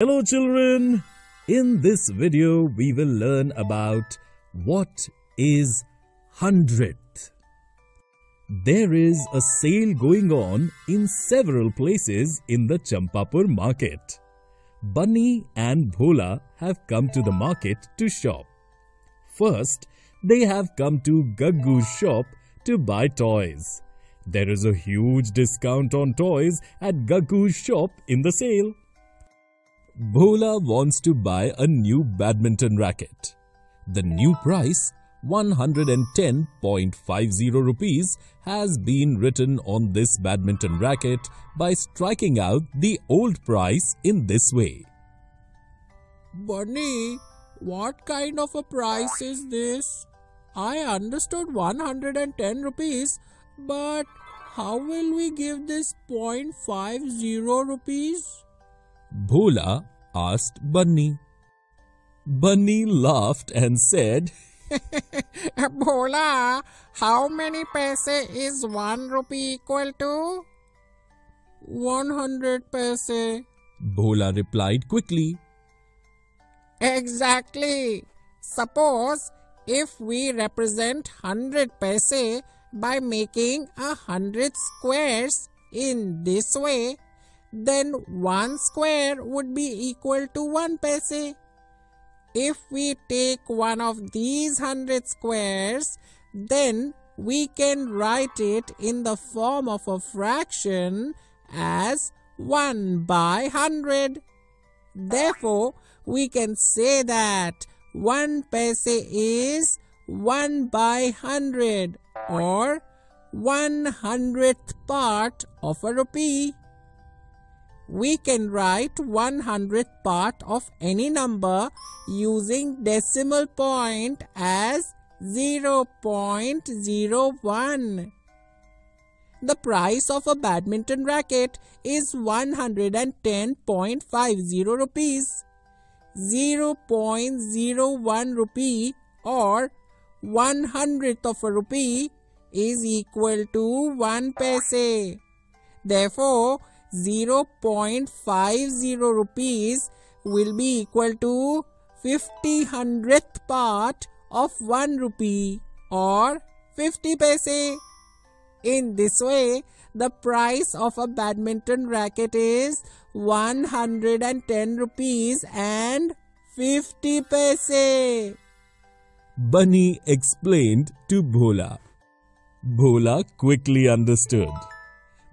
Hello children! In this video we will learn about what is hundredth. There is a sale going on in several places in the Champapur market. Bunny and Bhola have come to the market to shop. First, they have come to Gaggu's shop to buy toys. There is a huge discount on toys at Gaggu's shop in the sale. Bhola wants to buy a new badminton racket. The new price 110.50 rupees has been written on this badminton racket by striking out the old price in this way. Bunny, what kind of a price is this? I understood 110 rupees, but how will we give this 0.50 rupees? Bhola asked Bunny. Bunny laughed and said, Bhola, how many paise is 1 rupee equal to? 100 paise. Bhola replied quickly. Exactly. Suppose if we represent 100 paise by making a hundred squares in this way, then 1 square would be equal to 1 paise. If we take one of these 100 squares, then we can write it in the form of a fraction as 1 by 100. Therefore, we can say that 1 paise is 1 by 100 or 1 hundredth part of a rupee we can write 100th part of any number using decimal point as 0.01. The price of a badminton racket is 110.50 rupees. 0.01 rupee or 1 hundredth of a rupee is equal to 1 paise. Therefore, 0.50 rupees will be equal to 50 hundredth part of 1 rupee or 50 paise. In this way, the price of a badminton racket is 110 rupees and 50 paise. Bunny explained to Bhola. Bhola quickly understood.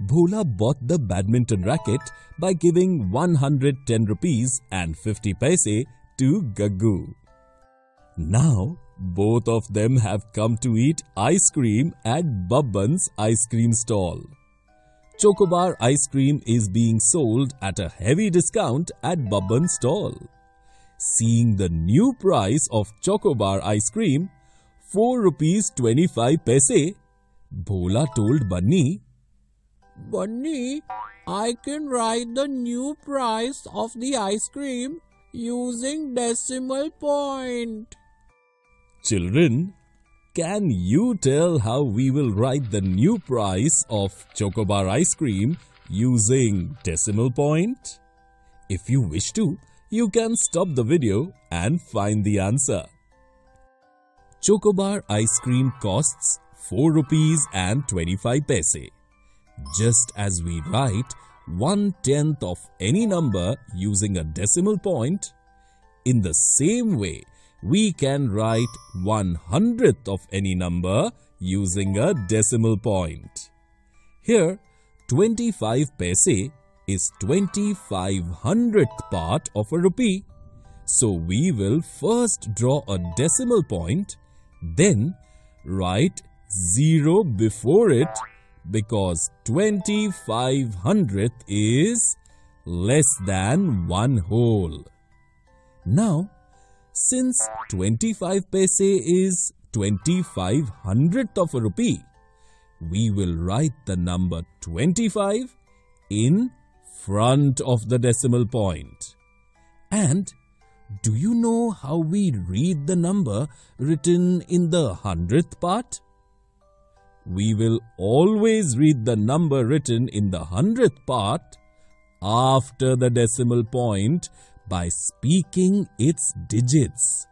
Bhola bought the badminton racket by giving 110 rupees and 50 paise to Gaggu. Now, both of them have come to eat ice cream at Babban's ice cream stall. Chocobar ice cream is being sold at a heavy discount at Babban's stall. Seeing the new price of Chocobar ice cream, 4 rupees 25 paise, Bhola told Bunny Bunny, I can write the new price of the ice cream using decimal point. Children, can you tell how we will write the new price of Chocobar ice cream using decimal point? If you wish to, you can stop the video and find the answer. Chocobar ice cream costs 4 rupees and 25 paise just as we write one-tenth of any number using a decimal point, in the same way, we can write one-hundredth of any number using a decimal point. Here, 25 paise is 25 hundredth part of a rupee. So we will first draw a decimal point, then write 0 before it because 25 hundredth is less than 1 whole. Now, since 25 paise is 25 hundredth of a rupee, we will write the number 25 in front of the decimal point. And do you know how we read the number written in the hundredth part? We will always read the number written in the hundredth part after the decimal point by speaking its digits.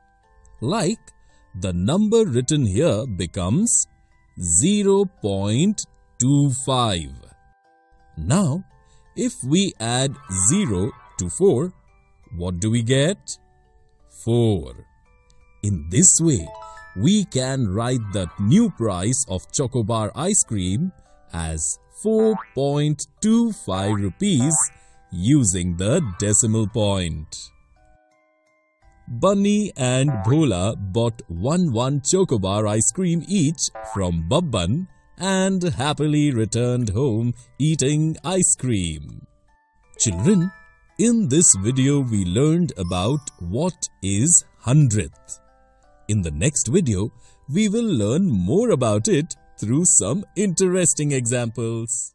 Like the number written here becomes 0.25. Now, if we add 0 to 4, what do we get? 4. In this way, we can write the new price of Chocobar ice cream as 4.25 rupees using the decimal point. Bunny and Bhola bought one one Chocobar ice cream each from Babban and happily returned home eating ice cream. Children, in this video we learned about what is hundredth. In the next video, we will learn more about it through some interesting examples.